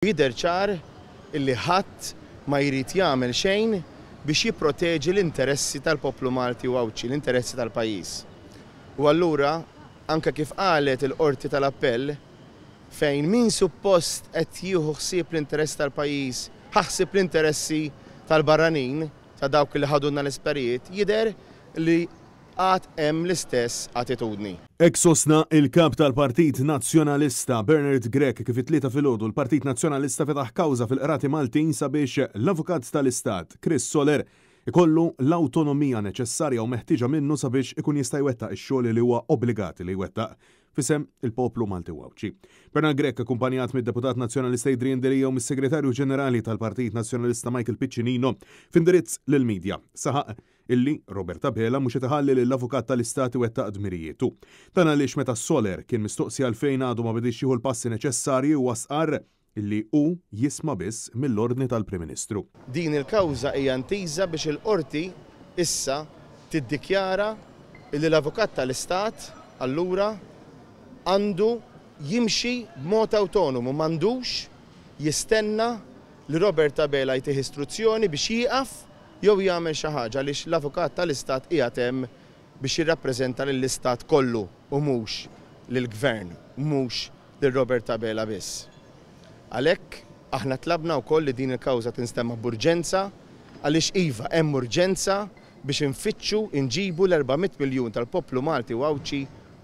Jidher ċar illi ħadd ma jrid jagħmel xejn biex jipproteġi l-interessi tal-poplu Malti u Għawdxi, l-interessi tal-pajjiż. U allura, anke kif qalet il-Qorti tal-Appell, fejn min suppost qed jieħu ħsieb l-interessi tal-pajjiż ħa ħsieb l-interessi tal-barranin, ta' dawk li ħadulna l-isptarijiet, jidher li għad hemm l-istess attitudni. Hekk sostna l-Kap tal-Partit Nazzjonalista, Bernard Grech kif it-Tlieta filgħodu l-Partit Nazzjonalista fetaħ kawża fil-Qrati Maltin sabiex l-Avukat tal-Istat, Chris Soler, ikollu l-awtonomija neċessarja u meħtieġa minnu sabiex ikun jista' jwettaq ix-xogħol li huwa obbligat li jwettaq f'isem il-poplu Malti u Għawdxi. Bernard Grech akkumpanjat mid-Deputat Nazzjonalista Adrian Delia u mis-Segretarju Ġenerali tal-Partit Nazzjonalista Michael Piccinino f'indirizz lill-midja, saħaq illi Robert Abela mhux qed iħalli lill-Avukat tal-Istat iwettaq dmirijietu. Dan għaliex meta Soler kien mistoqsi għalfejn għadu ma bediex jieħu l-passi neċessarji huwa stqarr illi hu jisma' biss mill-ordni tal-Prim Ministru. Din il-kawża hija intiża biex il-Qorti issa tiddikjara illi l-Avukat tal-Istat allura għandu jimxi b'mod awtonomu, m'għandux jistenna li Robert Abela jtih istruzzjoni biex jieqaf jew jagħmel xi ħaġa għaliex l-Avukat tal-Istat qiegħed hemm biex jirrappreżenta lill-Istat kollu u mhux lill-Gvern, mhux lil Robert Abela biss. Għalhekk, aħna tlabna wkoll li din il-kawża tinstemma b'urġenza għaliex iva, hemm urġenza biex infittxu nġibu l-erba' mitt miljun tal-poplu Malti u Għawdxi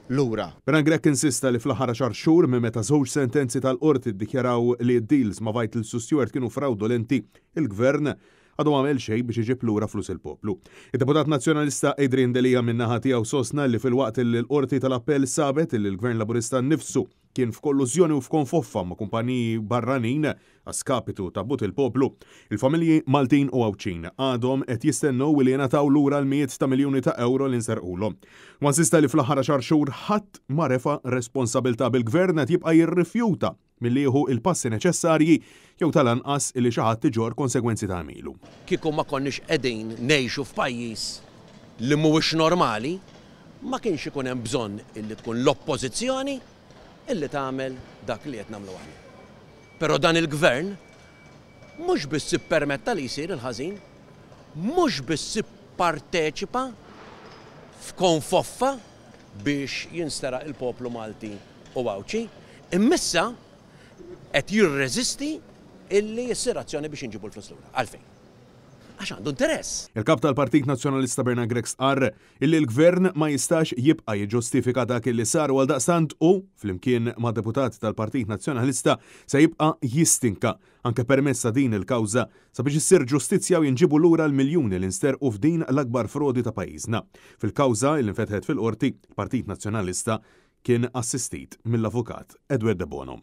lura. Frank Grech insista li fl-aħħar għaxar xhur minn meta żewġ sentenzi tal-Qorti ddikjaraw li d-deals ma' Vitals u Steward kienu frawdolenti, il-Gvern, għadu ma għamel xejn biex iġib lura flus il-poplu. Id-Deputat Nazzjonalista Adrian Delia min-naħa tiegħu sostna li filwaqt li l-Qorti tal-Appell sabet li l-Gvern Laburista nnifsu kien f'kollużjoni u f'konfoffa ma' kumpaniji barranin a skapitu ta' but il-poplu, il-familji Maltin u Għawdxin għadhom qed jistennew li jingħataw lura l-mijiet ta' miljuni ta' ewro li nserqulhom. Huwa nsista li fl-aħħar għaxar xhur ħadd ma refa' responsabilità bil-Gvern qed jibqa' jirrifjuta milli jieħu l-passi neċessarji jew tal-anqas li xi ħadd iġorr konsegwenzi ta' għamilu. Kieku ma konniex qegħdin ngħixu f'pajjiż li mhuwiex normali, ma kienx ikun hemm bżonn illi tkun l-Oppożizzjoni illi tagħmel dak li qed nagħmlu aħna. Però dan il-Gvern mhux biss ippermetta li jsir il-ħażin, mhux biss ipparteċipa f'konfoffa, biex jinsteraq il-poplu Malti u Għawdxi, imma issa qed jirreżisti illi ssir azzjoni biex inġibu l-flus lura. Għalfejn? Għax għandu interess. Il-Kap tal-Partit Nazzjonalista Bernard Grech stqarr illi l-Gvern ma jistax jibqa' jiġġustifika dak illi sar u għaldaqstant hu, flimkien ma' deputati tal-Partit Nazzjonalista, se jibqa' jistinka anke permezz ta' din il-kawża, sabiex issir ġustizzja u jinġiebu lura l-miljuni li nsterqu f'din l-akbar frodi ta' pajjiżna. Fil-kawża li nfetħet fil-Qorti, il-Partit Nazzjonalista kien assistit mill-Avukat Edward Debono.